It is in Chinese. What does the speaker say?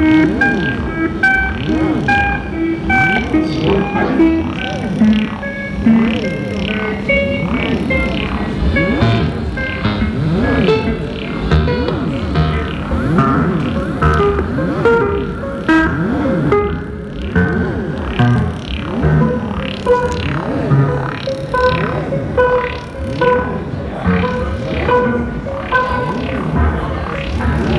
嗯。